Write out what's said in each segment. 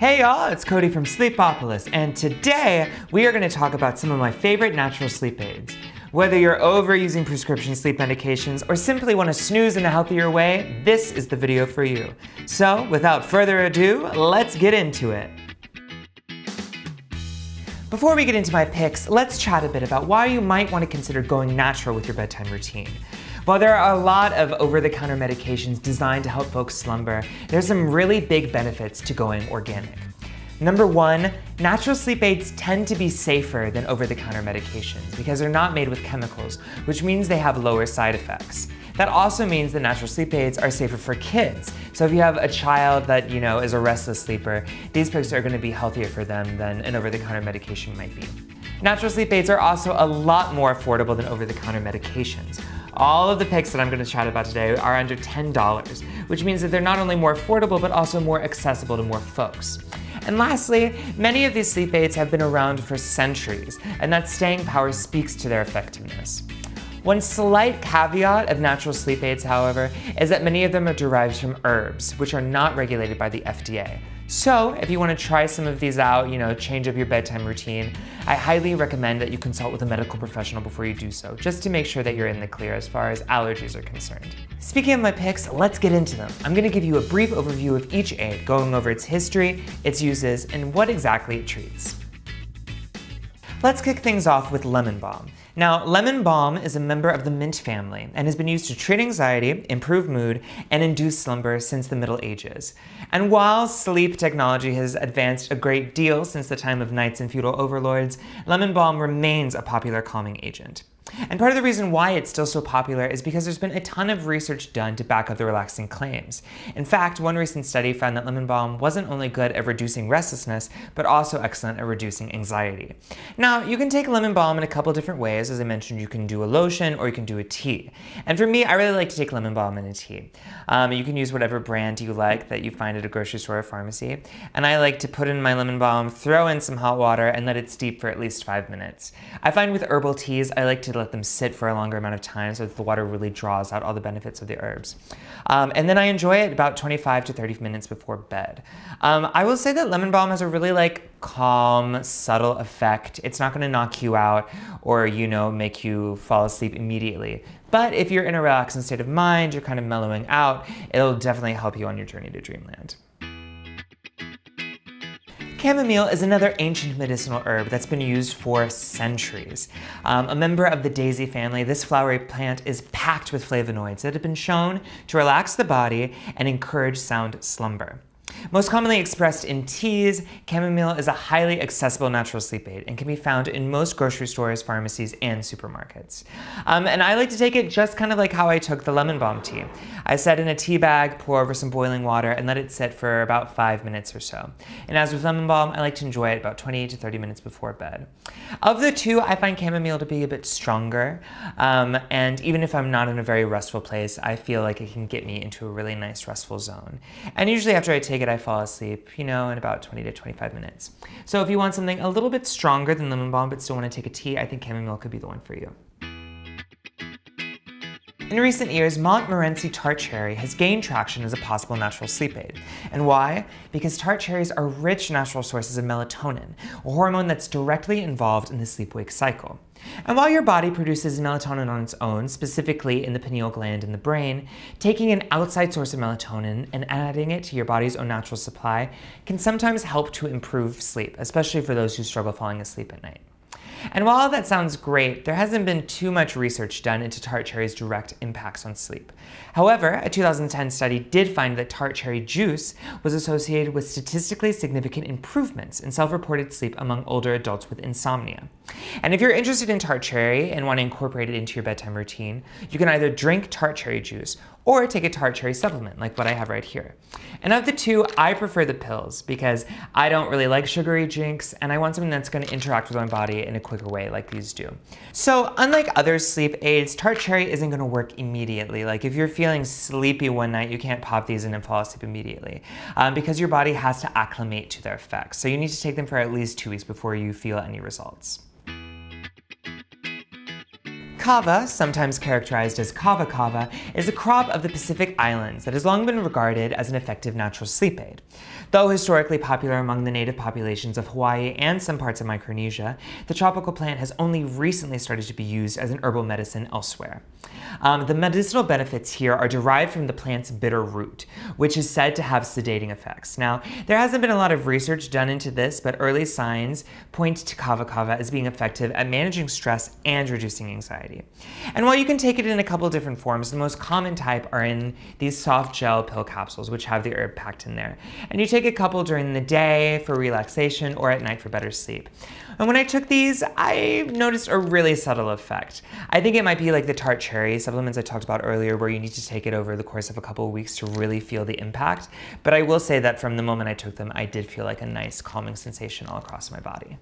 Hey y'all, it's Cody from Sleepopolis, and today we are going to talk about some of my favorite natural sleep aids. Whether you're overusing prescription sleep medications or simply want to snooze in a healthier way, this is the video for you. So, without further ado, let's get into it. Before we get into my picks, let's chat a bit about why you might want to consider going natural with your bedtime routine. While there are a lot of over-the-counter medications designed to help folks slumber, there's some really big benefits to going organic. Number one, natural sleep aids tend to be safer than over-the-counter medications because they're not made with chemicals, which means they have lower side effects. That also means that natural sleep aids are safer for kids. So if you have a child that, you know, is a restless sleeper, these picks are gonna be healthier for them than an over-the-counter medication might be. Natural sleep aids are also a lot more affordable than over-the-counter medications. All of the picks that I'm gonna chat about today are under $10, which means that they're not only more affordable, but also more accessible to more folks. And lastly, many of these sleep aids have been around for centuries, and that staying power speaks to their effectiveness. One slight caveat of natural sleep aids, however, is that many of them are derived from herbs, which are not regulated by the FDA. So if you want to try some of these out, you know, change up your bedtime routine, I highly recommend that you consult with a medical professional before you do so, just to make sure that you're in the clear as far as allergies are concerned. Speaking of my picks, let's get into them. I'm going to give you a brief overview of each aid, going over its history, its uses, and what exactly it treats. Let's kick things off with lemon balm. Now, lemon balm is a member of the mint family and has been used to treat anxiety, improve mood, and induce slumber since the Middle Ages. And while sleep technology has advanced a great deal since the time of knights and feudal overlords, lemon balm remains a popular calming agent. And part of the reason why it's still so popular is because there's been a ton of research done to back up the relaxing claims. In fact, one recent study found that lemon balm wasn't only good at reducing restlessness, but also excellent at reducing anxiety. Now, you can take lemon balm in a couple different ways. As I mentioned, you can do a lotion or you can do a tea. And for me, I really like to take lemon balm in a tea. Um, you can use whatever brand you like that you find at a grocery store or pharmacy. And I like to put in my lemon balm, throw in some hot water, and let it steep for at least five minutes. I find with herbal teas, I like to let them sit for a longer amount of time so that the water really draws out all the benefits of the herbs. Um, and then I enjoy it about 25 to 30 minutes before bed. Um, I will say that lemon balm has a really like calm, subtle effect. It's not gonna knock you out or, you know, make you fall asleep immediately. But if you're in a relaxing state of mind, you're kind of mellowing out, it'll definitely help you on your journey to dreamland. Chamomile is another ancient medicinal herb that's been used for centuries. Um, a member of the daisy family, this flowery plant is packed with flavonoids that have been shown to relax the body and encourage sound slumber. Most commonly expressed in teas, chamomile is a highly accessible natural sleep aid and can be found in most grocery stores, pharmacies, and supermarkets. Um, and I like to take it just kind of like how I took the lemon balm tea. I set in a tea bag, pour over some boiling water, and let it sit for about five minutes or so. And as with lemon balm, I like to enjoy it about 20 to 30 minutes before bed. Of the two, I find chamomile to be a bit stronger. Um, and even if I'm not in a very restful place, I feel like it can get me into a really nice restful zone. And usually after I take it, I fall asleep, you know, in about 20 to 25 minutes. So if you want something a little bit stronger than lemon balm but still want to take a tea, I think chamomile could be the one for you. In recent years, Montmorency tart cherry has gained traction as a possible natural sleep aid. And why? Because tart cherries are rich natural sources of melatonin, a hormone that's directly involved in the sleep-wake cycle. And while your body produces melatonin on its own, specifically in the pineal gland in the brain, taking an outside source of melatonin and adding it to your body's own natural supply can sometimes help to improve sleep, especially for those who struggle falling asleep at night. And while all that sounds great, there hasn't been too much research done into tart cherry's direct impacts on sleep. However, a 2010 study did find that tart cherry juice was associated with statistically significant improvements in self-reported sleep among older adults with insomnia. And if you're interested in tart cherry and want to incorporate it into your bedtime routine, you can either drink tart cherry juice or take a tart cherry supplement like what I have right here. And of the two, I prefer the pills because I don't really like sugary drinks and I want something that's gonna interact with my body in a quicker way like these do. So unlike other sleep aids, tart cherry isn't gonna work immediately. Like if you're feeling sleepy one night, you can't pop these in and fall asleep immediately um, because your body has to acclimate to their effects. So you need to take them for at least two weeks before you feel any results. Kava, sometimes characterized as kava kava, is a crop of the Pacific Islands that has long been regarded as an effective natural sleep aid. Though historically popular among the native populations of Hawaii and some parts of Micronesia, the tropical plant has only recently started to be used as an herbal medicine elsewhere. Um, the medicinal benefits here are derived from the plant's bitter root, which is said to have sedating effects. Now, there hasn't been a lot of research done into this, but early signs point to kava kava as being effective at managing stress and reducing anxiety. And while you can take it in a couple different forms, the most common type are in these soft gel pill capsules, which have the herb packed in there. And you take a couple during the day for relaxation or at night for better sleep. And when I took these, I noticed a really subtle effect. I think it might be like the tart cherry supplements I talked about earlier, where you need to take it over the course of a couple of weeks to really feel the impact. But I will say that from the moment I took them, I did feel like a nice calming sensation all across my body.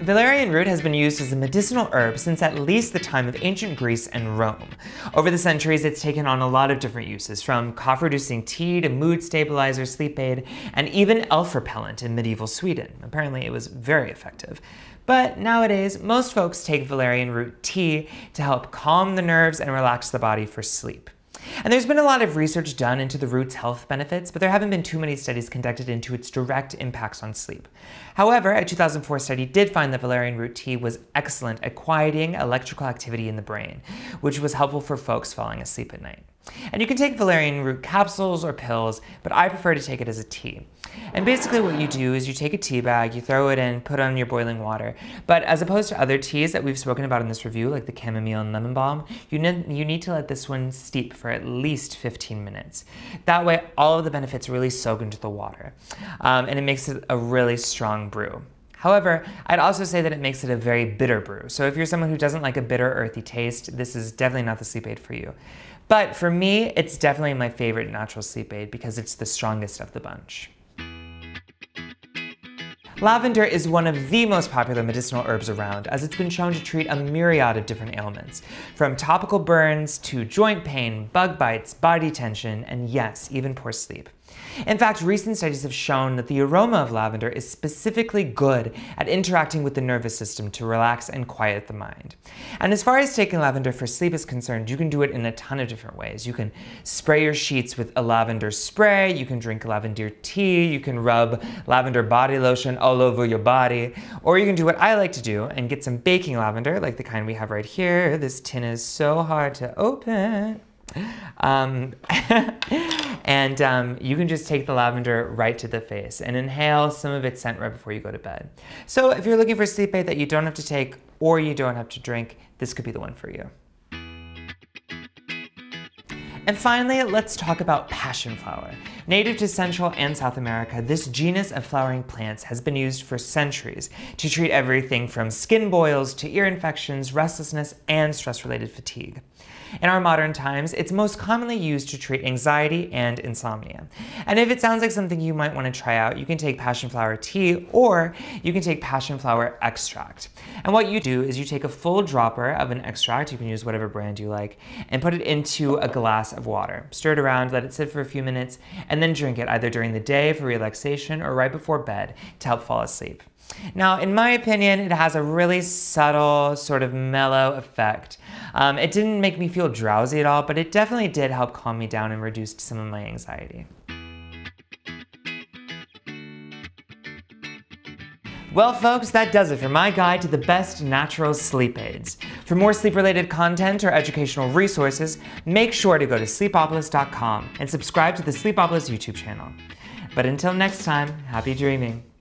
Valerian root has been used as a medicinal herb since at least the time of ancient Greece and Rome. Over the centuries, it's taken on a lot of different uses, from cough-reducing tea to mood stabilizer, sleep aid, and even elf repellent in medieval Sweden. Apparently, it was very effective. But nowadays, most folks take valerian root tea to help calm the nerves and relax the body for sleep. And there's been a lot of research done into the root's health benefits, but there haven't been too many studies conducted into its direct impacts on sleep. However, a 2004 study did find that valerian root tea was excellent at quieting electrical activity in the brain, which was helpful for folks falling asleep at night. And you can take valerian root capsules or pills, but I prefer to take it as a tea. And basically what you do is you take a tea bag, you throw it in, put it on your boiling water. But as opposed to other teas that we've spoken about in this review, like the chamomile and lemon balm, you need, you need to let this one steep for at least 15 minutes. That way all of the benefits really soak into the water. Um, and it makes it a really strong brew. However, I'd also say that it makes it a very bitter brew. So if you're someone who doesn't like a bitter, earthy taste, this is definitely not the sleep aid for you. But for me, it's definitely my favorite natural sleep aid because it's the strongest of the bunch. Lavender is one of the most popular medicinal herbs around, as it's been shown to treat a myriad of different ailments, from topical burns to joint pain, bug bites, body tension, and yes, even poor sleep. In fact, recent studies have shown that the aroma of lavender is specifically good at interacting with the nervous system to relax and quiet the mind. And as far as taking lavender for sleep is concerned, you can do it in a ton of different ways. You can spray your sheets with a lavender spray, you can drink lavender tea, you can rub lavender body lotion all over your body, or you can do what I like to do and get some baking lavender, like the kind we have right here. This tin is so hard to open. Um, and um, you can just take the lavender right to the face and inhale some of its scent right before you go to bed. So if you're looking for sleep aid that you don't have to take or you don't have to drink, this could be the one for you. And finally, let's talk about passion flower. Native to Central and South America, this genus of flowering plants has been used for centuries to treat everything from skin boils to ear infections, restlessness, and stress-related fatigue. In our modern times, it's most commonly used to treat anxiety and insomnia. And if it sounds like something you might want to try out, you can take passion flower tea or you can take passion flower extract. And what you do is you take a full dropper of an extract, you can use whatever brand you like, and put it into a glass of water. Stir it around, let it sit for a few minutes, and then drink it either during the day for relaxation or right before bed to help fall asleep. Now, in my opinion, it has a really subtle, sort of mellow effect. Um, it didn't make me feel drowsy at all, but it definitely did help calm me down and reduce some of my anxiety. Well, folks, that does it for my guide to the best natural sleep aids. For more sleep-related content or educational resources, make sure to go to sleepopolis.com and subscribe to the Sleepopolis YouTube channel. But until next time, happy dreaming.